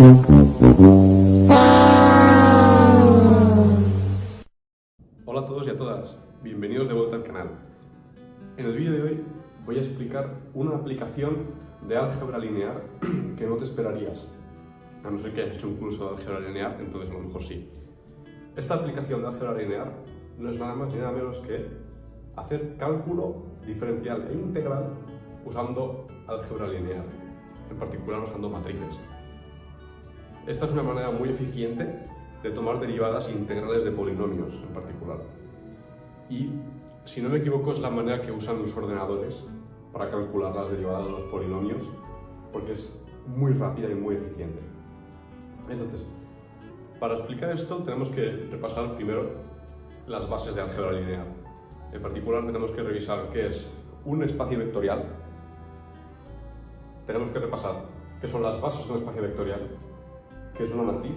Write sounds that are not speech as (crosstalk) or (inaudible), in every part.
Hola a todos y a todas, bienvenidos de vuelta al canal. En el vídeo de hoy voy a explicar una aplicación de álgebra lineal (clears throat) que no te esperarías, a no ser que hayas hecho un curso de álgebra lineal, entonces a lo mejor sí. Esta aplicación de álgebra lineal no es nada más ni nada menos que hacer cálculo diferencial e integral usando álgebra lineal, en particular usando matrices. Esta es una manera muy eficiente de tomar derivadas integrales de polinomios en particular. Y, si no me equivoco, es la manera que usan los ordenadores para calcular las derivadas de los polinomios, porque es muy rápida y muy eficiente. Entonces, para explicar esto tenemos que repasar primero las bases de álgebra lineal. En particular tenemos que revisar qué es un espacio vectorial, tenemos que repasar qué son las bases de un espacio vectorial, qué es una matriz,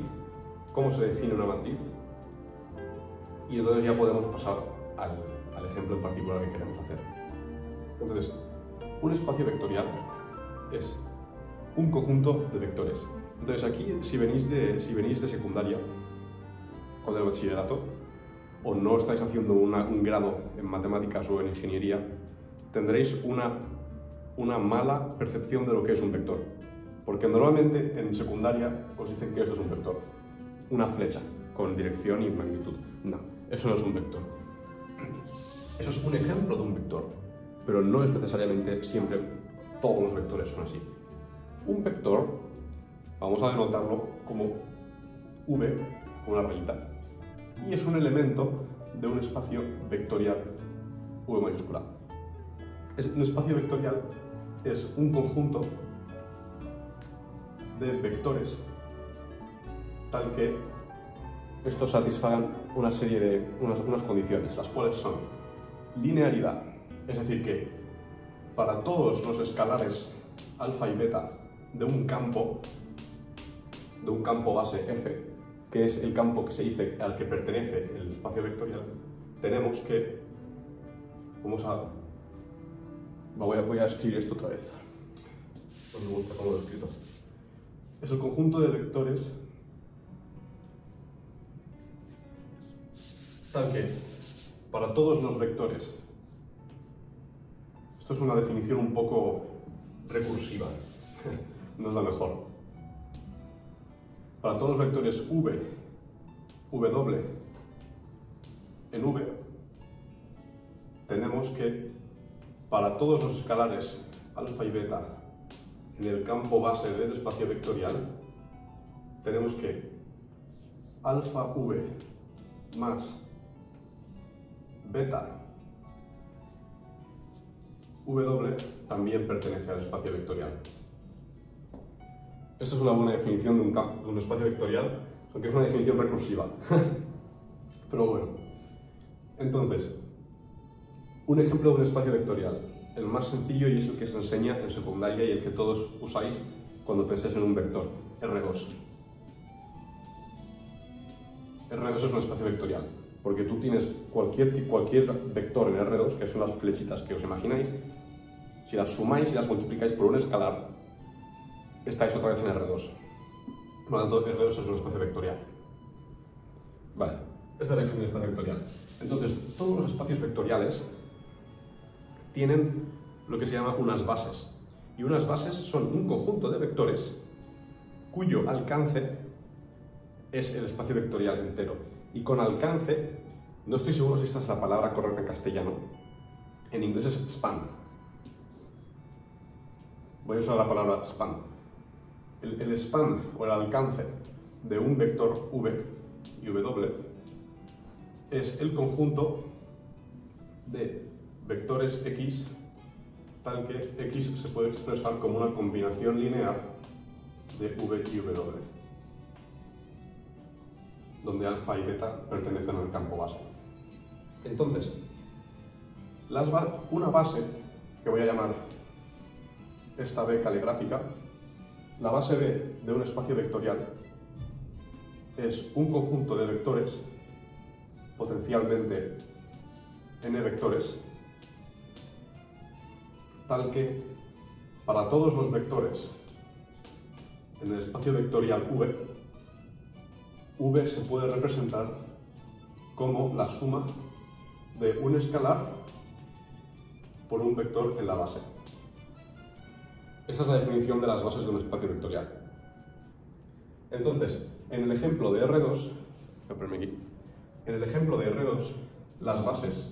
cómo se define una matriz, y entonces ya podemos pasar al, al ejemplo en particular que queremos hacer. Entonces, un espacio vectorial es un conjunto de vectores. Entonces aquí, si venís de, si venís de secundaria o del bachillerato, o no estáis haciendo un grado en matemáticas o en ingeniería, tendréis una una mala percepción de lo que es un vector. Porque normalmente en secundaria os dicen que esto es un vector. Una flecha con dirección y magnitud. No, eso no es un vector. Eso es un ejemplo de un vector, pero no es necesariamente siempre todos los vectores son así. Un vector, vamos a denotarlo como V, una rayita, y es un elemento de un espacio vectorial V mayúscula. Un espacio vectorial es un conjunto de vectores tal que estos satisfagan una serie de unas, unas condiciones, las cuales son linearidad, es decir que para todos los escalares alfa y beta de un campo, de un campo base F, que es el campo que se dice al que pertenece el espacio vectorial, tenemos que, vamos a Voy a, voy a escribir esto otra vez. No me gusta cómo lo he escrito. Es el conjunto de vectores. Tal que para todos los vectores, esto es una definición un poco recursiva, no es la mejor. Para todos los vectores v, w, en v, tenemos que para todos los escalares alfa y beta en el campo base del espacio vectorial, tenemos que alfa v más beta w también pertenece al espacio vectorial. Esta es una buena definición de un, campo, de un espacio vectorial, aunque es una definición recursiva. (laughs) Pero bueno, entonces, un ejemplo de un espacio vectorial, el más sencillo y es el que se enseña en secundaria y el que todos usáis cuando pensáis en un vector, R2. R2 es un espacio vectorial, porque tú tienes cualquier, cualquier vector en R2, que son las flechitas que os imagináis, si las sumáis y las multiplicáis por un escalar, estáis otra vez en R2. Por lo tanto, R2 es un espacio vectorial. Vale, esta es la definición de espacio vectorial. Entonces, todos los espacios vectoriales tienen lo que se llama unas bases. Y unas bases son un conjunto de vectores cuyo alcance es el espacio vectorial entero. Y con alcance, no estoy seguro si esta es la palabra correcta en castellano, en inglés es span. Voy a usar la palabra span. El, span o el alcance de un vector v y w es el conjunto de vectores x tal que x se puede expresar como una combinación lineal de v y w, donde alfa y beta pertenecen al campo base. Entonces, una base, que voy a llamar esta B caligráfica, la base B de un espacio vectorial es un conjunto de vectores, potencialmente n vectores, tal que para todos los vectores en el espacio vectorial V, V se puede representar como la suma de un escalar por un vector en la base. Esta es la definición de las bases de un espacio vectorial. Entonces, en el ejemplo de R2, aquí, en el ejemplo de R2, las bases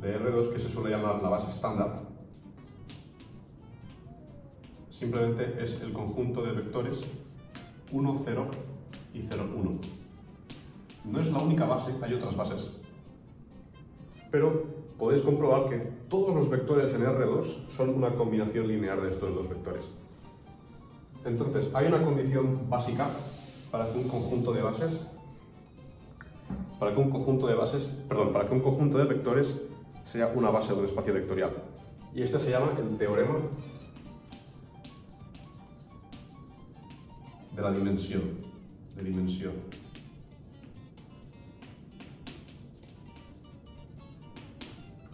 de R2, que se suele llamar la base estándar, simplemente es el conjunto de vectores 1, 0 y 0, 1. No es la única base, hay otras bases. Pero podéis comprobar que todos los vectores en R2 son una combinación lineal de estos dos vectores. Entonces, hay una condición básica para que un conjunto de bases, para que un conjunto de bases, perdón, para que un conjunto de vectores sea una base de un espacio vectorial. Y este se llama el teorema de la dimensión, de dimensión.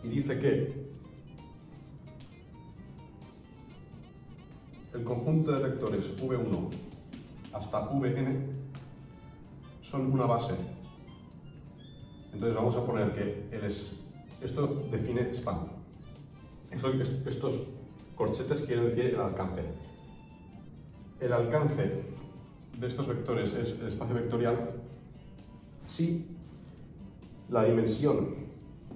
Y dice que el conjunto de vectores v1 hasta vn son una base. Entonces vamos a poner que el es, esto define span. estos corchetes quieren decir el alcance. El alcance de estos vectores es el espacio vectorial si la dimensión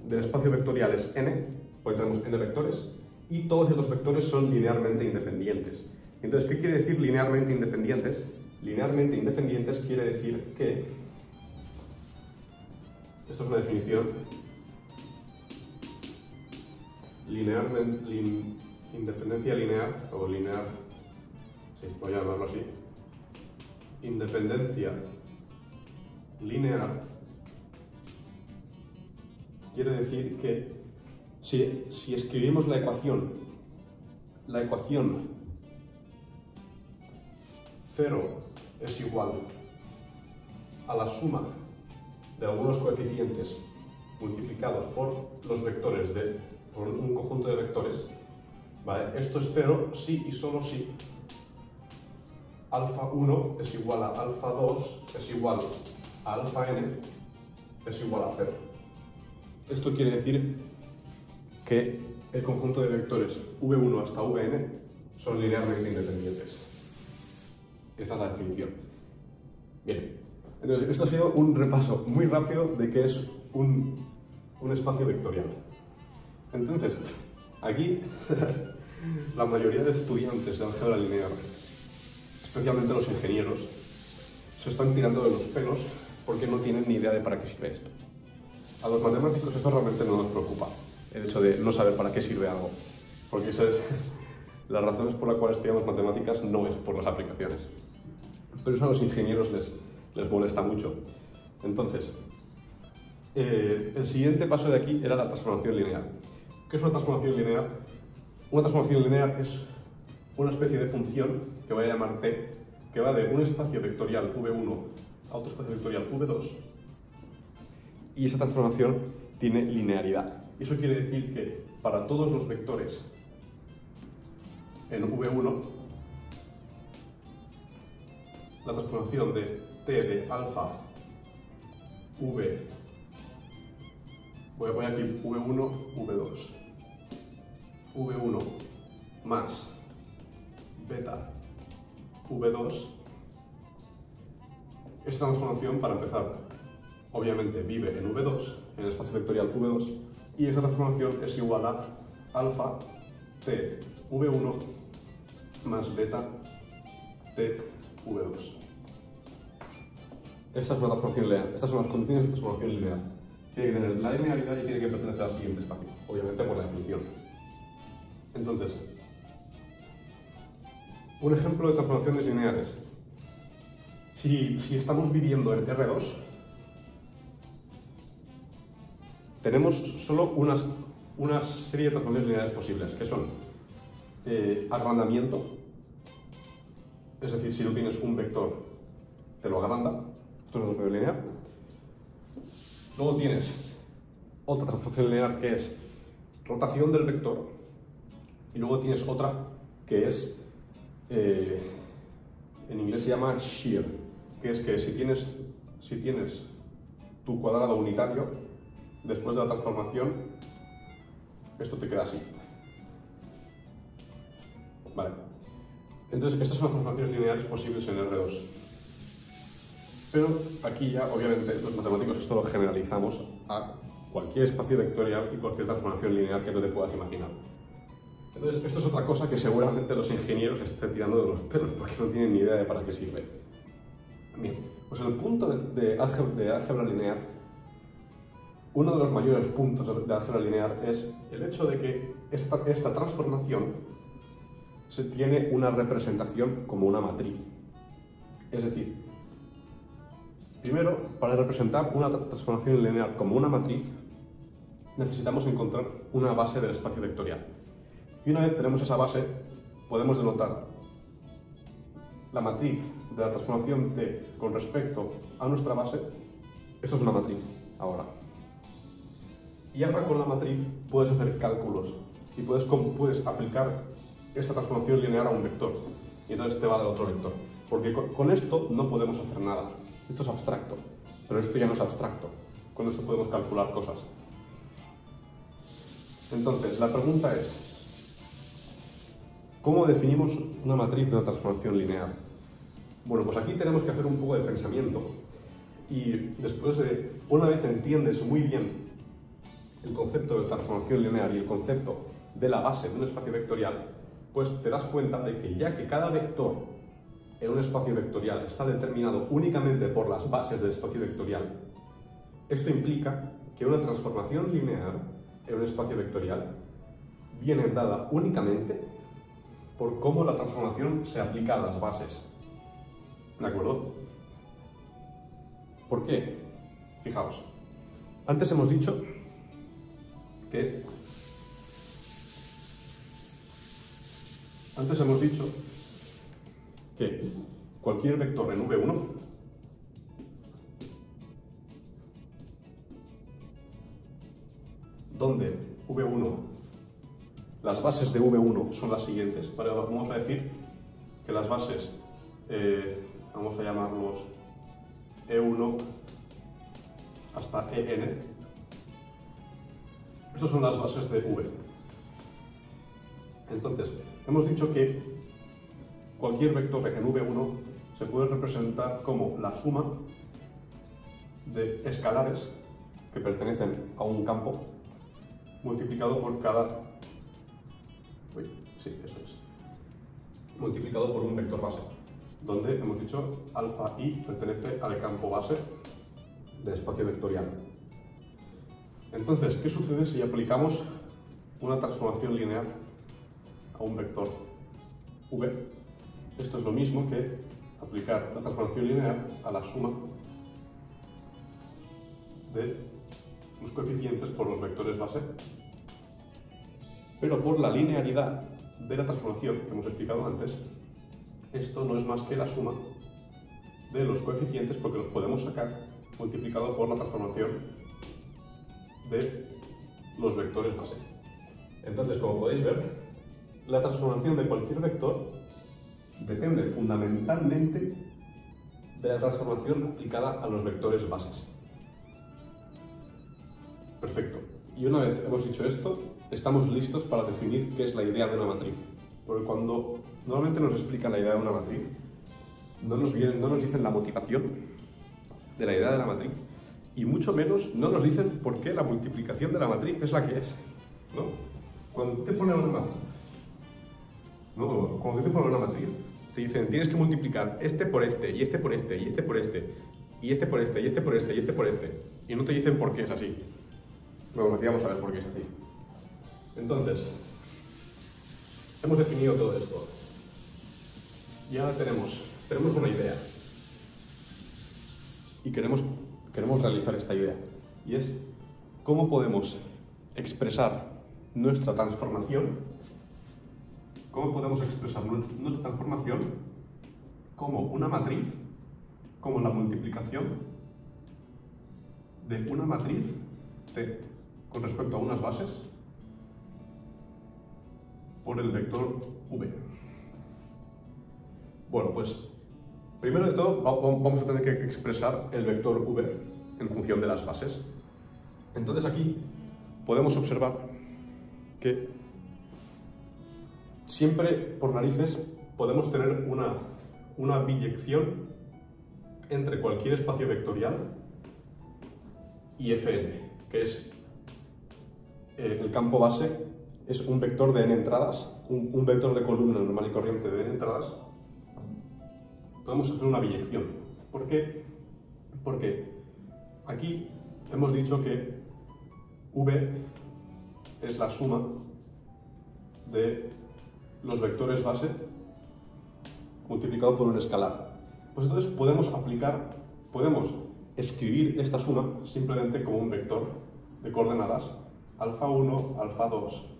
del espacio vectorial es n, porque tenemos n vectores, y todos estos vectores son linealmente independientes. Entonces, ¿qué quiere decir linealmente independientes? Linealmente independientes quiere decir que, esto es una definición, linealmente, independencia lineal, o lineal, sí, voy a llamarlo así, independencia lineal quiere decir que si, si, escribimos la ecuación, la ecuación 0 es igual a la suma de algunos coeficientes multiplicados por los vectores de por un conjunto de vectores, ¿vale? Esto es 0 si y solo si alfa 1 es igual a alfa 2 es igual a alfa n es igual a 0. Esto quiere decir que el conjunto de vectores v1 hasta vn son linealmente independientes. Esta es la definición. Bien, entonces esto ha sido un repaso muy rápido de qué es un, un espacio vectorial. Entonces, aquí (laughs) la mayoría de estudiantes de álgebra lineal especialmente los ingenieros, se están tirando de los pelos porque no tienen ni idea de para qué sirve esto. A los matemáticos esto realmente no nos preocupa, el hecho de no saber para qué sirve algo, porque esas (laughs) las razones por las cuales estudiamos matemáticas no es por las aplicaciones. Pero eso a los ingenieros les, les molesta mucho. Entonces, eh, el siguiente paso de aquí era la transformación lineal. ¿Qué es una transformación lineal? Una transformación lineal es una especie de función que voy a llamar T, que va de un espacio vectorial V1 a otro espacio vectorial V2, y esa transformación tiene linealidad. Eso quiere decir que para todos los vectores en V1, la transformación de T de alfa V, voy a poner aquí V1, V2, V1 más beta V2, esta transformación, para empezar, obviamente vive en V2, en el espacio vectorial V2, y esta transformación es igual a alfa t V1 más beta t V2. Esta es una transformación lineal. Estas son las condiciones de transformación lineal. Tiene que tener la linealidad y tiene que pertenecer al siguiente espacio, obviamente por la definición. Entonces, un ejemplo de transformaciones lineales. Si, estamos viviendo en R2, tenemos solo unas, una serie de transformaciones lineales posibles, que son eh, agrandamiento, es decir, si no tienes un vector, te lo agranda, esto es una transformación lineal. Luego tienes otra transformación lineal que es rotación del vector, y luego tienes otra que es eh, en inglés se llama shear, que es que si tienes, si tienes tu cuadrado unitario, después de la transformación, esto te queda así. Vale. Entonces, estas son las transformaciones lineales posibles en R2. Pero aquí ya, obviamente, los matemáticos esto lo generalizamos a cualquier espacio vectorial y cualquier transformación lineal que tú te puedas imaginar. Entonces, esto es otra cosa que seguramente los ingenieros estén tirando de los pelos porque no tienen ni idea de para qué sirve. Bien, pues el punto de, álgebra, lineal, uno de los mayores puntos de, álgebra lineal es el hecho de que esta, esta transformación se tiene una representación como una matriz. Es decir, primero, para representar una transformación lineal como una matriz, necesitamos encontrar una base del espacio vectorial. Y una vez tenemos esa base, podemos denotar la matriz de la transformación T con respecto a nuestra base. Esto es una matriz, ahora. Y ahora con la matriz puedes hacer cálculos y puedes, puedes aplicar esta transformación lineal a un vector. Y entonces te va del otro vector. Porque con esto no podemos hacer nada. Esto es abstracto. Pero esto ya no es abstracto. Con esto podemos calcular cosas. Entonces, la pregunta es, ¿cómo definimos una matriz de una transformación lineal? Bueno, pues aquí tenemos que hacer un poco de pensamiento y después de, una vez entiendes muy bien el concepto de transformación lineal y el concepto de la base de un espacio vectorial, pues te das cuenta de que ya que cada vector en un espacio vectorial está determinado únicamente por las bases del espacio vectorial, esto implica que una transformación lineal en un espacio vectorial viene dada únicamente por cómo la transformación se aplica a las bases. ¿De acuerdo? ¿Por qué? Fijaos. Antes hemos dicho que... Antes hemos dicho que cualquier vector en V1 donde V1, las bases de V1 son las siguientes. vamos a decir que las bases, eh, vamos a llamarlos E1 hasta EN, estas son las bases de V. Entonces, hemos dicho que cualquier vector en V1 se puede representar como la suma de escalares que pertenecen a un campo multiplicado por cada... Uy, sí, eso es. Multiplicado por un vector base, donde hemos dicho alfa i pertenece al campo base del espacio vectorial. Entonces, ¿qué sucede si aplicamos una transformación lineal a un vector v? Esto es lo mismo que aplicar la transformación lineal a la suma de los coeficientes por los vectores base pero por la linealidad de la transformación que hemos explicado antes, esto no es más que la suma de los coeficientes porque los podemos sacar multiplicado por la transformación de los vectores base. Entonces, como podéis ver, la transformación de cualquier vector depende fundamentalmente de la transformación aplicada a los vectores bases. Perfecto. Y una vez hemos dicho esto, estamos listos para definir qué es la idea de una matriz. Porque cuando normalmente nos explican la idea de una matriz, no nos, vienen, no nos dicen la motivación de la idea de la matriz y mucho menos no nos dicen por qué la multiplicación de la matriz es la que es. ¿no? Cuando te ponen una matriz, ¿no? cuando te ponen una matriz, te dicen tienes que multiplicar este por este, y este por este, y este por este, y este por este, y este por este, y este por este. Y no te dicen por qué es así. Bueno, aquí vamos a ver por qué es así. Entonces, hemos definido todo esto. Y ahora tenemos, tenemos una idea. Y queremos, queremos realizar esta idea. Y es cómo podemos expresar nuestra transformación, cómo podemos expresar nuestra transformación como una matriz, como la multiplicación de una matriz T con respecto a unas bases por el vector v. Bueno, pues Primero de todo, vamos a tener que expresar el vector v en función de las bases. Entonces aquí podemos observar que siempre por narices podemos tener una, una biyección entre cualquier espacio vectorial y Fn, que es eh, el campo base, es un vector de n entradas, un, vector de columna normal y corriente de n entradas, podemos hacer una biyección. ¿Por qué? Porque aquí hemos dicho que V es la suma de los vectores base multiplicado por un escalar. Pues entonces podemos aplicar, podemos escribir esta suma simplemente como un vector de coordenadas alfa 1, alfa 2,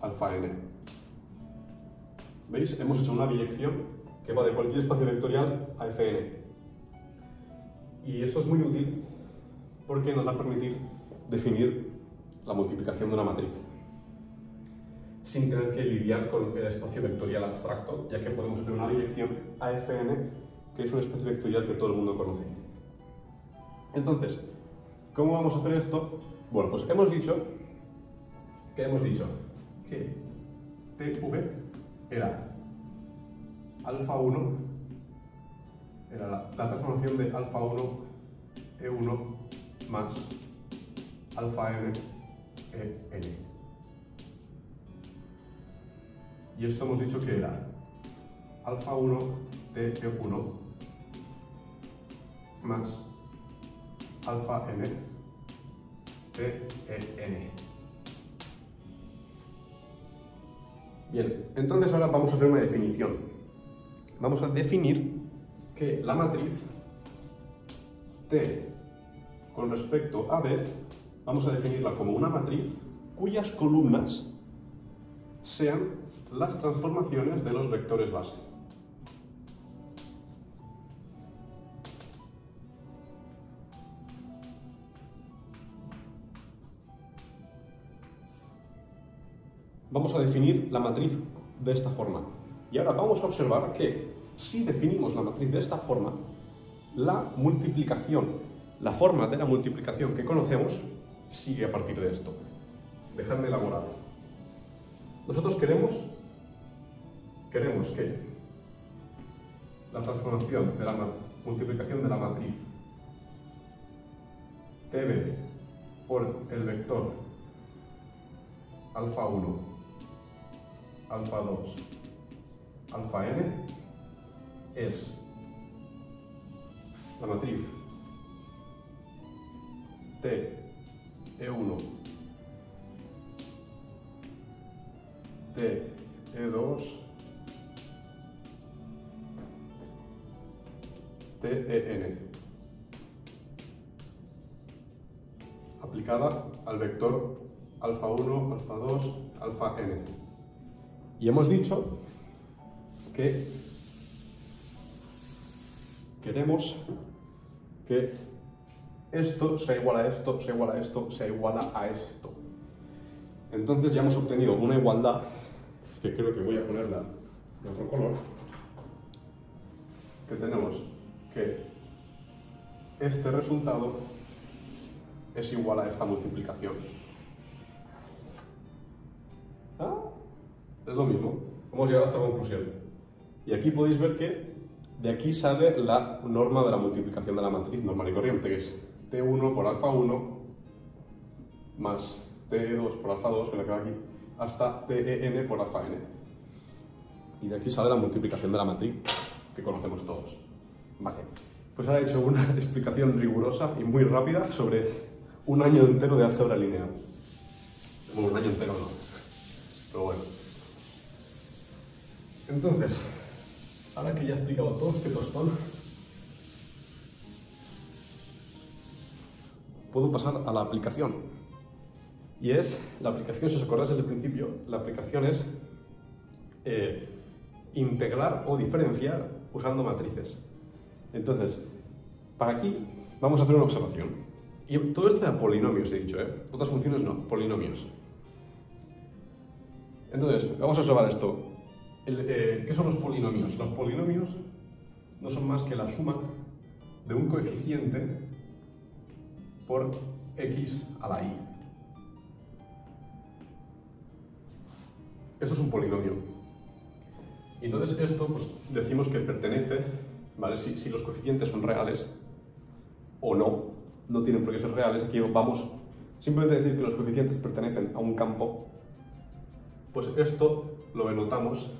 alfa n. ¿Veis? Hemos hecho una biyección que va de cualquier espacio vectorial a Fn. Y esto es muy útil porque nos va a permitir definir la multiplicación de una matriz sin tener que lidiar con el espacio vectorial abstracto, ya que podemos hacer una dirección a Fn, que es un espacio vectorial que todo el mundo conoce. Entonces, ¿cómo vamos a hacer esto? Bueno, pues hemos dicho que hemos dicho que TV era alfa 1 era la, transformación de alfa 1 E1 más alfa n E n. Y esto hemos dicho que era alfa 1 de E1 más alfa n de Bien, entonces ahora vamos a hacer una definición vamos a definir que la matriz T con respecto a B, vamos a definirla como una matriz cuyas columnas sean las transformaciones de los vectores base. Vamos a definir la matriz de esta forma. Y ahora vamos a observar que si definimos la matriz de esta forma, la multiplicación, la forma de la multiplicación que conocemos, sigue a partir de esto. Dejadme elaborar. Nosotros queremos, queremos que la transformación de la multiplicación de la matriz tb por el vector alfa 1, alfa 2, alfa n es la matriz T E1 T E2 T E N. Aplicada al vector alfa 1, alfa 2, alfa n. Y hemos dicho que queremos que esto sea igual a esto, sea igual a esto, sea igual a esto. Entonces ya hemos obtenido una igualdad, que creo que voy a ponerla de otro color, que tenemos que este resultado es igual a esta multiplicación. Lo mismo. Hemos llegado a esta conclusión. Y aquí podéis ver que de aquí sale la norma de la multiplicación de la matriz normal y corriente, que es T1 por alfa 1 más T2 por alfa 2, que la que aquí, hasta TEN por alfa n. Y de aquí sale la multiplicación de la matriz, que conocemos todos. Vale, pues ahora he hecho una (laughs) explicación rigurosa y muy rápida sobre un año entero de álgebra lineal. Bueno, un año entero no, pero bueno. Entonces, Ahora que ya he explicado todo este tostón, puedo pasar a la aplicación. Y es, la aplicación, si os acordáis desde el principio, la aplicación es eh, integrar o diferenciar usando matrices. Entonces, para aquí vamos a hacer una observación. Y todo esto de polinomios he dicho, ¿eh? Otras funciones no, polinomios. Entonces, vamos a observar esto. Eh, ¿Qué son los polinomios? Los polinomios no son más que la suma de un coeficiente por x a la y. Esto es un polinomio. Y entonces esto pues, decimos que pertenece, ¿vale? Si, si los coeficientes son reales o no, no tienen por qué ser reales, aquí vamos simplemente decir que los coeficientes pertenecen a un campo, pues esto lo denotamos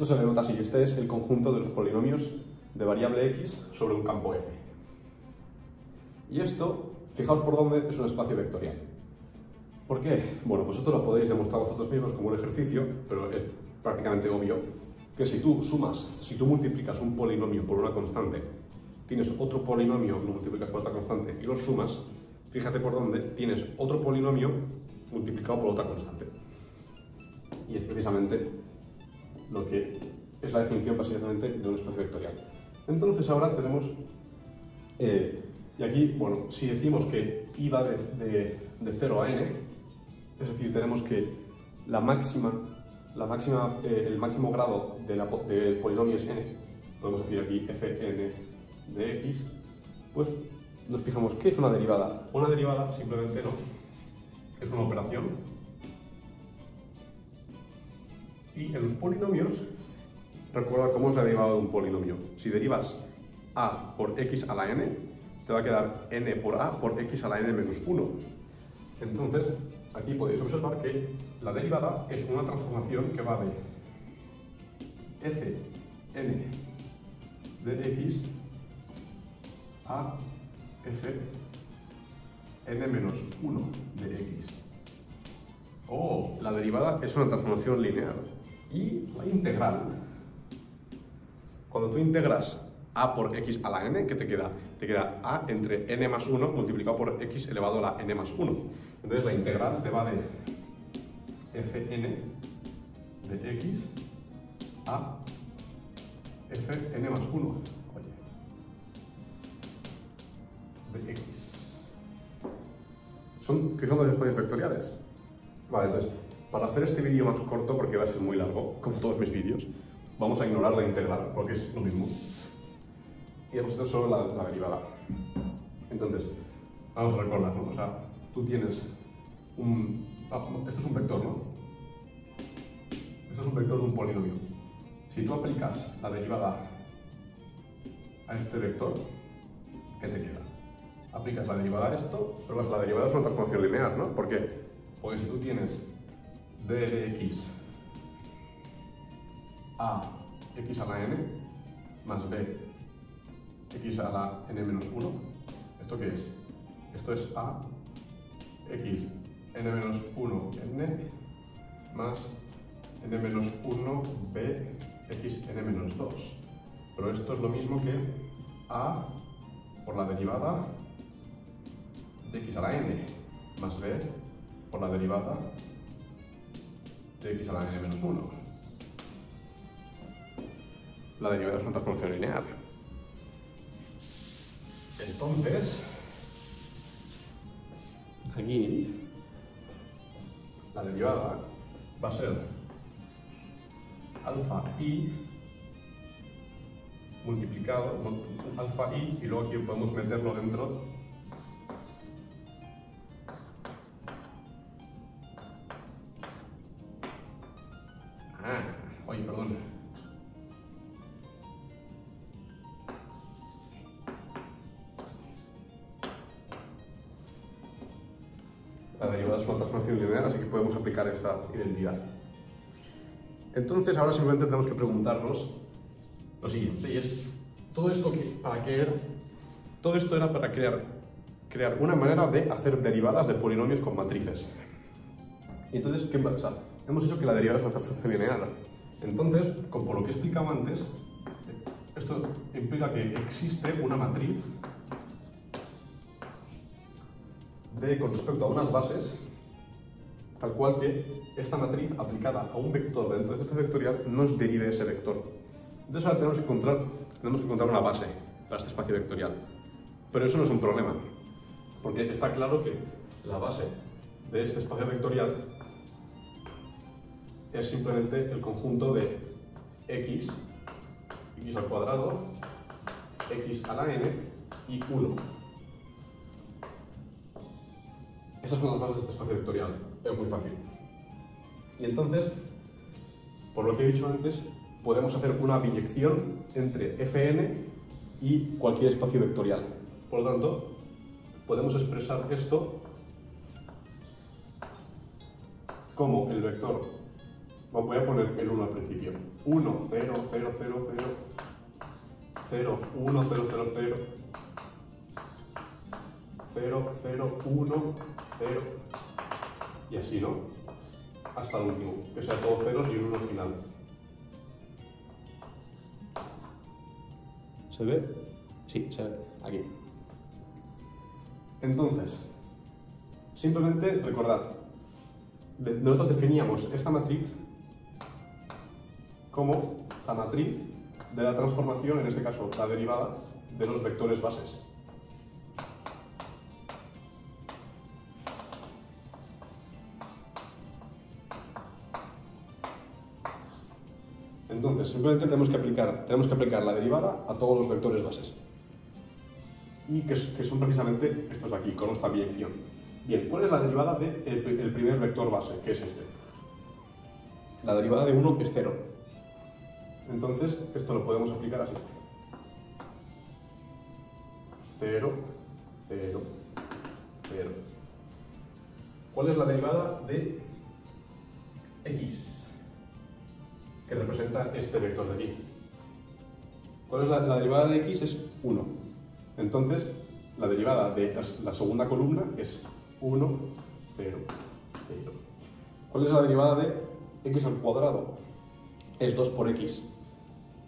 Esto se denota así, este es el conjunto de los polinomios de variable x sobre un campo f. Y esto, fijaos por dónde, es un espacio vectorial. ¿Por qué? Bueno, pues esto lo podéis demostrar vosotros mismos como un ejercicio, pero es prácticamente obvio que si tú sumas, si tú multiplicas un polinomio por una constante, tienes otro polinomio, lo multiplicas por otra constante y los sumas, fíjate por dónde tienes otro polinomio multiplicado por otra constante. Y es precisamente lo que es la definición básicamente de un espacio vectorial. Entonces ahora tenemos, eh, y aquí, bueno, si decimos que i va de, de, 0 a n, es decir, tenemos que la máxima, la máxima, eh, el máximo grado de del polinomio es n, podemos decir aquí fn de x, pues nos fijamos qué es una derivada. Una derivada simplemente no, es una operación. Y en los polinomios recuerda cómo es la derivada de un polinomio. Si derivas a por x a la n, te va a quedar n por a por x a la n menos 1. Entonces, aquí podéis observar que la derivada es una transformación que va de f n de x a f n menos 1 de x. Oh, la derivada es una transformación lineal. Y la integral cuando tú integras a por x a la n, ¿qué te queda? Te queda a entre n más 1 multiplicado por x elevado a la n más 1. Entonces la integral te va de fn de x a fn más 1. Oye. De x. Son, ¿Qué son los espacios vectoriales? Vale, entonces, para hacer este vídeo más corto, porque va a ser muy largo, como todos mis vídeos, vamos a ignorar la integral porque es lo mismo. Y hemos hecho solo la, derivada. Entonces, vamos a recordar, ¿no? O sea, tú tienes un... Ah, esto es un vector, ¿no? Esto es un vector de un polinomio. Si tú aplicas la derivada a este vector, ¿qué te queda? Aplicas la derivada a esto, pero la derivada es una transformación lineal, ¿no? ¿Por qué? Porque si tú tienes de x a x a la n más b x a la n menos 1. ¿Esto qué es? Esto es a x n menos 1 n más n menos 1 b x n menos 2. Pero esto es lo mismo que a por la derivada de x a la n más b por la derivada de x a la n menos 1 la derivada es una transformación lineal. Entonces, aquí la derivada va a ser alfa i multiplicado, alfa i, y luego aquí podemos meterlo dentro Ah, oye, perdón. la derivada es una transformación lineal, así que podemos aplicar esta identidad. Entonces ahora simplemente tenemos que preguntarnos lo siguiente, y es, ¿todo esto para qué era? Todo esto era para crear, crear una manera de hacer derivadas de polinomios con matrices. Entonces, ¿qué pasa? Hemos dicho que la derivada es una transformación lineal. Entonces, como lo que he explicado antes, esto implica que existe una matriz de, con respecto a unas bases, tal cual que esta matriz aplicada a un vector dentro de este vectorial nos derive ese vector. Entonces ahora tenemos que encontrar, tenemos que encontrar una base para este espacio vectorial. Pero eso no es un problema, porque está claro que la base de este espacio vectorial es simplemente el conjunto de x, x al cuadrado, x a la n y 1. Estas son las bases de este espacio vectorial. Es muy fácil. Y entonces, por lo que he dicho antes, podemos hacer una biyección entre fn y cualquier espacio vectorial. Por lo tanto, podemos expresar esto como el vector. Voy a poner el 1 al principio. 1, 0, 0, 0, 0, 0, 1, 0, 0, 0, 0, 0, 1, 0, y así, ¿no? Hasta el último, que sea todo ceros y un 1 al final. ¿Se ve? Sí, se ve. Aquí. Entonces, simplemente recordad, nosotros definíamos esta matriz como la matriz de la transformación, en este caso la derivada, de los vectores bases. Entonces, simplemente tenemos que aplicar, tenemos que aplicar la derivada a todos los vectores bases. Y que, son precisamente estos de aquí, con esta biyección. Bien, ¿cuál es la derivada del el primer vector base, que es este? La derivada de 1 es 0. Entonces, esto lo podemos aplicar así. 0, 0, 0. ¿Cuál es la derivada de x? que representa este vector de aquí. ¿Cuál es la, derivada de x? Es 1. Entonces, la derivada de la segunda columna es 1, 0, 0. ¿Cuál es la derivada de x al cuadrado? Es 2 por x.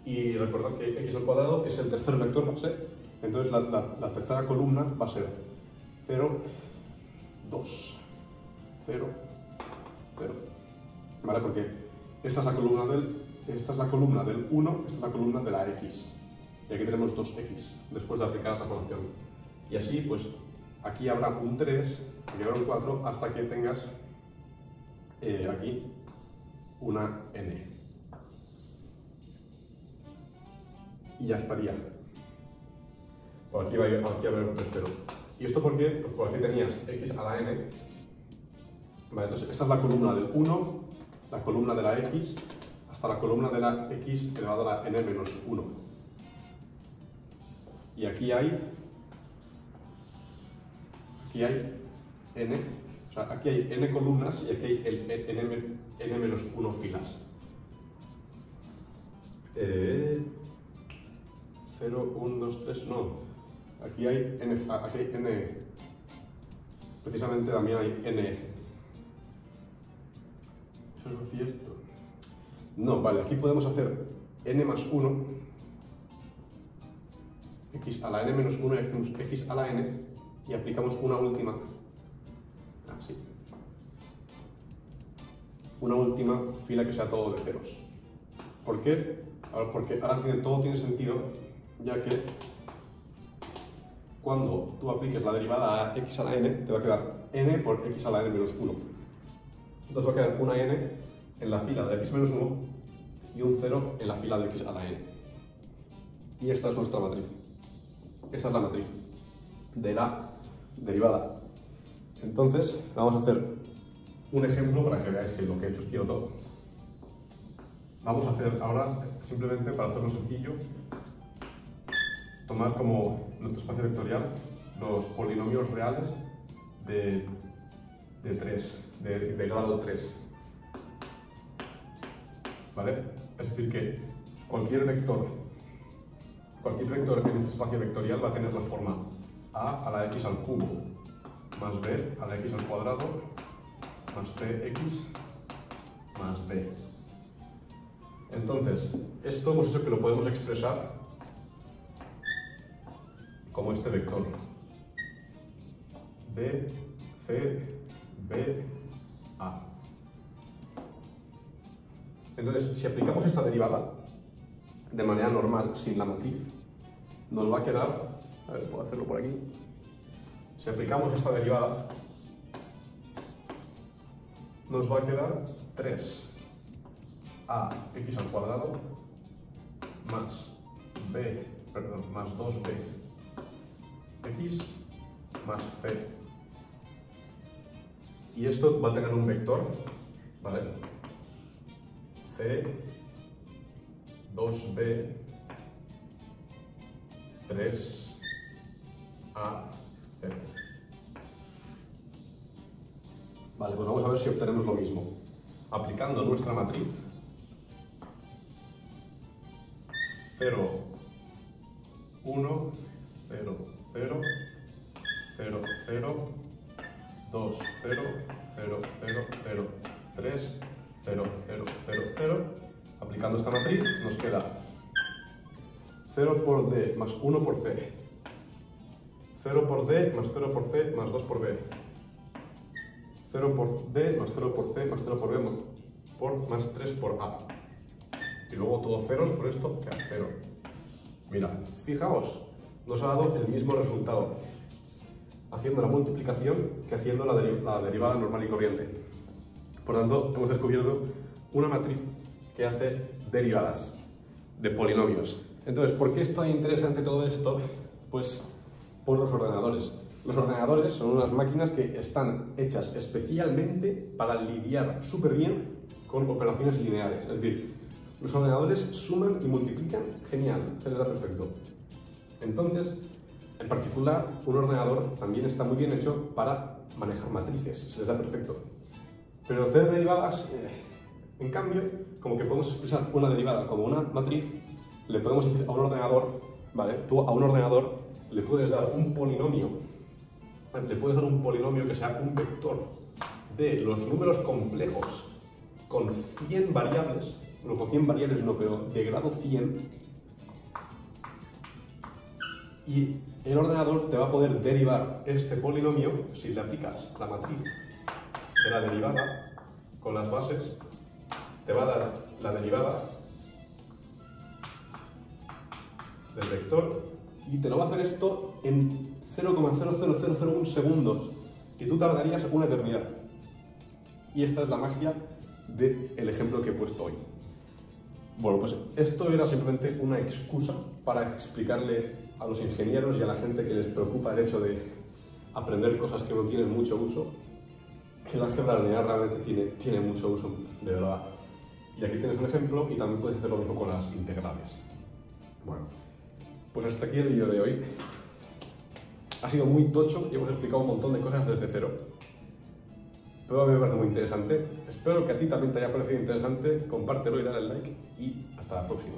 Y recordad que x al cuadrado es el tercer vector base. Entonces, la, la tercera columna va a ser 0, 2, 0, 0. ¿Vale? Porque esta es la columna del, esta es la columna del 1, esta es la columna de la x. Y aquí tenemos 2x, después de aplicar la transformación. Y así, pues, aquí habrá un 3, aquí habrá un 4, hasta que tengas eh, aquí una n. Y ya estaría. Por aquí va, a haber un tercero. ¿Y esto por qué? Pues por aquí tenías x a la n. Vale, entonces esta es la columna del 1, la columna de la x hasta la columna de la x elevado a la n menos 1. Y aquí hay, aquí hay n, o sea, aquí hay n columnas y aquí hay el n, n menos 1 filas. Eh, 0, 1, 2, 3, no. Aquí hay n, aquí hay n, precisamente también hay n eso es cierto. No, vale, aquí podemos hacer n más 1, x a la n menos 1 y hacemos x a la n y aplicamos una última, así, una última fila que sea todo de ceros. ¿Por qué? Porque ahora tiene, todo tiene sentido, ya que cuando tú apliques la derivada a x a la n, te va a quedar n por x a la n menos 1. Entonces va a quedar una n en la fila de x menos 1 y un 0 en la fila de x a la n. Y esta es nuestra matriz. Esta es la matriz de la derivada. Entonces, vamos a hacer un ejemplo para que veáis que lo que he hecho es todo. Vamos a hacer ahora, simplemente para hacerlo sencillo, tomar como nuestro espacio vectorial los polinomios reales de, de 3, de, grado 3. ¿Vale? Es decir, que cualquier vector, cualquier vector en este espacio vectorial va a tener la forma a a la x al cubo, más b a la x al cuadrado, más cx más b. Entonces, esto hemos dicho que lo podemos expresar como este vector. b, c, b, Entonces, si aplicamos esta derivada de manera normal, sin la matriz, nos va a quedar, a ver, puedo hacerlo por aquí, si aplicamos esta derivada, nos va a quedar 3 ax al cuadrado más b, perdón, más 2b x más c. Y esto va a tener un vector, ¿vale? c, 2b, 3, a, 0. Vale, pues vamos a ver si obtenemos lo mismo. Aplicando nuestra matriz, 0, 1, 0, 0, 0, 0, 2, 0, 0, 0, 0, 3, 0, 0, 0, 0. Aplicando esta matriz nos queda 0 por D más 1 por C. 0 por D más 0 por C más 2 por B. 0 por D más 0 por C más 0 por B por más 3 por A. Y luego todo ceros por esto queda 0. Mira, fijaos, nos ha dado el mismo resultado haciendo la multiplicación que haciendo la, deri la derivada normal y corriente. Por tanto, hemos descubierto una matriz que hace derivadas de polinomios. Entonces, ¿por qué es tan interesante todo esto? Pues por los ordenadores. Los ordenadores son unas máquinas que están hechas especialmente para lidiar súper bien con operaciones lineales. Es decir, los ordenadores suman y multiplican genial, se les da perfecto. Entonces, en particular, un ordenador también está muy bien hecho para manejar matrices, se les da perfecto. Pero hacer derivadas, eh, en cambio, como que podemos expresar una derivada como una matriz, le podemos decir a un ordenador, ¿vale? Tú a un ordenador le puedes dar un polinomio, le puedes dar un polinomio que sea un vector de los números complejos con 100 variables, no con 100 variables no, pero de grado 100, y el ordenador te va a poder derivar este polinomio si le aplicas la matriz de la derivada con las bases, te va a dar la derivada del vector y te lo va a hacer esto en 0,00001 segundos y tú tardarías una eternidad. Y esta es la magia del ejemplo que he puesto hoy. Bueno, pues esto era simplemente una excusa para explicarle a los ingenieros y a la gente que les preocupa el hecho de aprender cosas que no tienen mucho uso, que la álgebra lineal realmente tiene, tiene mucho uso, de verdad. Y aquí tienes un ejemplo y también puedes hacer lo mismo con las integrales. Bueno, pues hasta aquí el vídeo de hoy. Ha sido muy tocho y hemos explicado un montón de cosas desde cero. Pero a mí me parece muy interesante. Espero que a ti también te haya parecido interesante. Compártelo y dale al like. Y hasta la próxima.